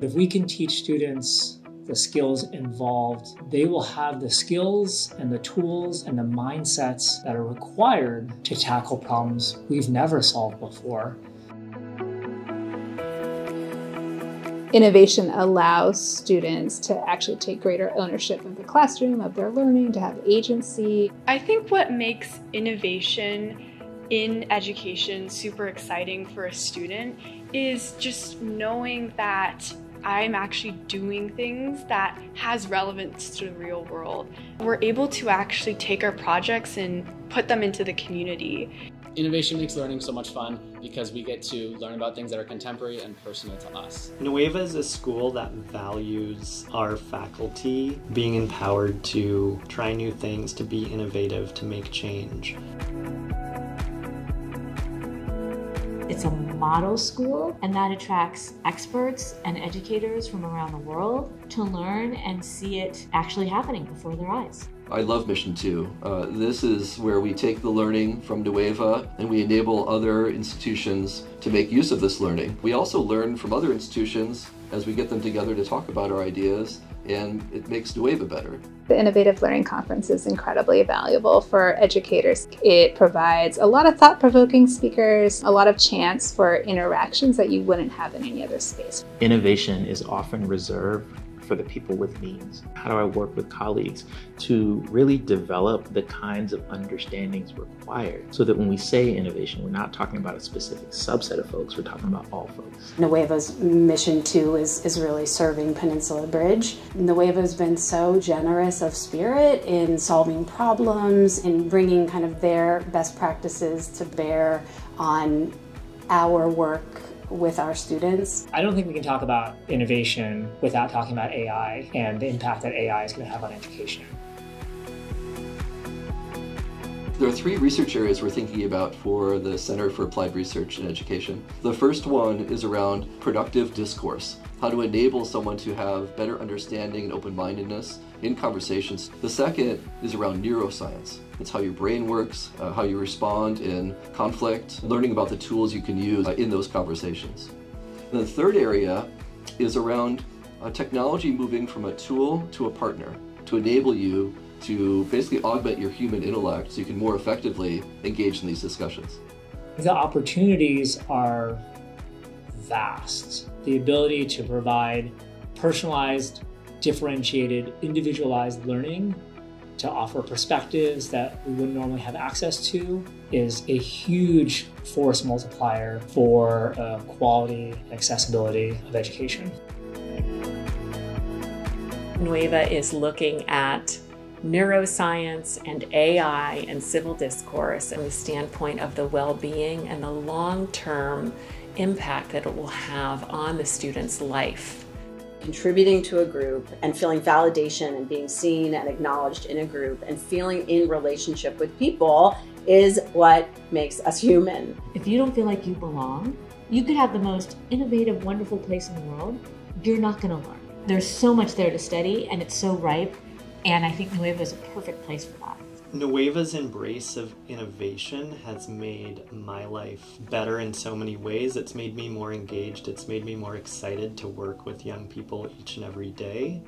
If we can teach students the skills involved, they will have the skills and the tools and the mindsets that are required to tackle problems we've never solved before. Innovation allows students to actually take greater ownership of the classroom, of their learning, to have agency. I think what makes innovation in education super exciting for a student is just knowing that I'm actually doing things that has relevance to the real world. We're able to actually take our projects and put them into the community. Innovation makes learning so much fun because we get to learn about things that are contemporary and personal to us. Nueva is a school that values our faculty being empowered to try new things, to be innovative, to make change. It's a model school, and that attracts experts and educators from around the world to learn and see it actually happening before their eyes. I love Mission 2. Uh, this is where we take the learning from Nueva and we enable other institutions to make use of this learning. We also learn from other institutions as we get them together to talk about our ideas and it makes Nueva better. The Innovative Learning Conference is incredibly valuable for educators. It provides a lot of thought-provoking speakers, a lot of chance for interactions that you wouldn't have in any other space. Innovation is often reserved for the people with means? How do I work with colleagues to really develop the kinds of understandings required so that when we say innovation, we're not talking about a specific subset of folks, we're talking about all folks. Nueva's Mission 2 is, is really serving Peninsula Bridge. Nueva's been so generous of spirit in solving problems, in bringing kind of their best practices to bear on our work with our students. I don't think we can talk about innovation without talking about AI and the impact that AI is going to have on education. There are three research areas we're thinking about for the Center for Applied Research and Education. The first one is around productive discourse, how to enable someone to have better understanding and open-mindedness in conversations. The second is around neuroscience. It's how your brain works, uh, how you respond in conflict, learning about the tools you can use uh, in those conversations. And the third area is around uh, technology moving from a tool to a partner to enable you to basically augment your human intellect so you can more effectively engage in these discussions. The opportunities are vast. The ability to provide personalized, differentiated, individualized learning to offer perspectives that we wouldn't normally have access to is a huge force multiplier for uh, quality and accessibility of education. Nueva is looking at neuroscience and AI and civil discourse and the standpoint of the well-being and the long-term impact that it will have on the student's life. Contributing to a group and feeling validation and being seen and acknowledged in a group and feeling in relationship with people is what makes us human. If you don't feel like you belong, you could have the most innovative, wonderful place in the world. You're not going to learn. There's so much there to study and it's so ripe and I think Nueva is a perfect place for that. Nueva's embrace of innovation has made my life better in so many ways. It's made me more engaged. It's made me more excited to work with young people each and every day.